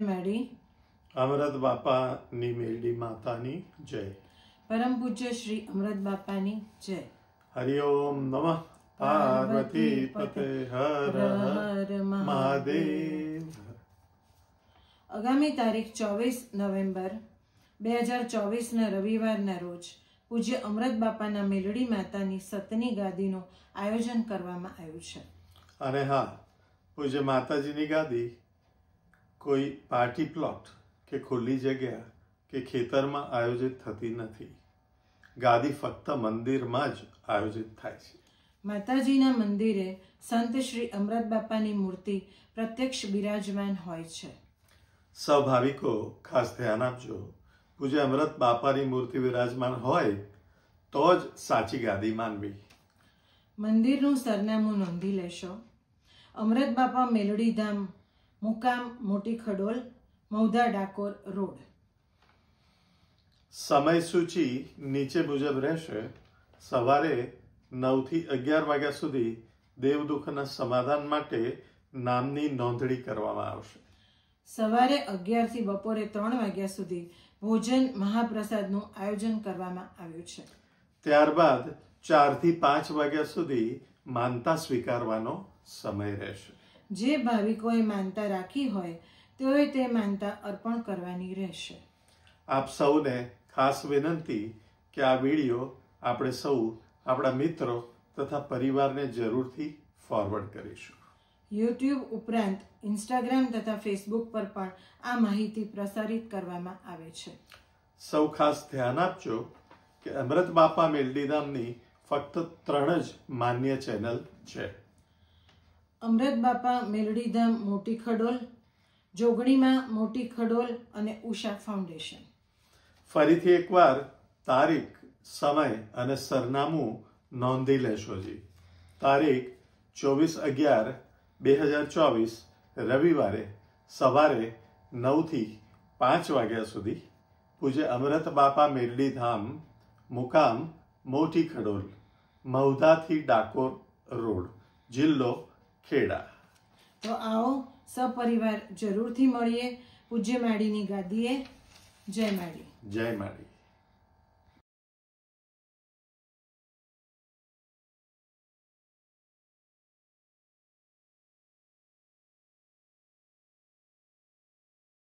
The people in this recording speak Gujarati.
મેળી. અમરત બાપાની મેલડી માતાની જય. પરમ પૂજ્ય શ્રી અમૃત બાપાની જય. હરિઓમ નમઃ. પાર્વતી પતે હર હર મહાદેવ. આગામી તારીખ ચોવીસ નવેમ્બર બે હજાર ચોવીસના રવિવારના રોજ પૂજ્ય અમૃત બાપાના મેલડી માતાની સતની ગાદીનું આયોજન કરવામાં આવ્યું છે. અને હા પૂજ્ય માતાજીની ગાદી કોઈ પાર્ટી પ્લોટ કે ખુલ્લી જગ્યા કે ખેતરમાં આયોજિત થતી નથી. ગાદી ફક્ત મંદિરમાં જ આયોજિત થાય છે. માતાજીના મંદિરે સંત શ્રી અમૃત બાપાની મૂર્તિ પ્રત્યક્ષ બિરાજમાન હોય છે. સ્વભાવિકો ખાસ ધ્યાન આપજો પૂજ્ય અમૃત બાપાની મૂર્તિ બિરાજમાન હોય તો જ સાચી ગાદી માનવી. મંદિરનું સરનામું નોંધી લેશો. અમૃત બાપા મેલડીધામ મુકામ મોટી ખડોલ મૌધા ડાકોર રોડ. સમય સૂચિ નીચે મુજબ રહેશે. સવારે નવથી અગિયાર વાગ્યા સુધી દેવદુઃખના સમાધાન માટે નામની નોંધણી કરવામાં આવશે. સવારે અગિયારથી બપોરે ત્રણ વાગ્યા સુધી ભોજન મહાપ્રસાદનું આયોજન કરવામાં આવ્યું છે. ત્યારબાદ ચારથી પાંચ વાગ્યા સુધી માનતા સ્વીકારવાનો સમય રહેશે. જે ભાવિકોએ માનતા રાખી હોય તેઓએ તે માનતા અર્પણ કરવાની રહેશે. આપ સૌને ખાસ વિનંતી કે આ વીડિયો આપણે સૌ આપણા મિત્રો તથા પરિવારને જરૂરથી ફોરવર્ડ કરીશું. યુટ્યુબ ઉપરાંત ઇન્સ્ટાગ્રામ તથા ફેસબુક પર પણ આ માહિતી પ્રસારિત કરવામાં આવે છે. સૌ ખાસ ધ્યાન આપજો કે અમૃત બાપા મેલડી નામની ફક્ત ત્રણ જ માન્ય ચેનલ છે. અમૃત બાપા મેલડીધામ મોટી ખડોલ, જોગણીમાં મોટી ખડોલ અને ઉષા ફાઉન્ડેશન. ફરીથી એકવાર તારીખ, સમય અને સરનામું નોંધી લેશો જી. તારીખ ચોવીસ અગિયાર બે હજાર ચોવીસ, રવિવારે સવારે નવથી પાંચ વાગ્યા સુધી પૂજ્ય અમૃત બાપા મેરડી ધામ, મુકામ, મોટી ખડોલ મહુધાથી ડાકોર રોડ, જિલ્લો ખેડા. તો આવો સપરિવાર જરૂરથી મળીએ. પૂજ્ય માડીની ગાદીએ. જય માડી. જય માળી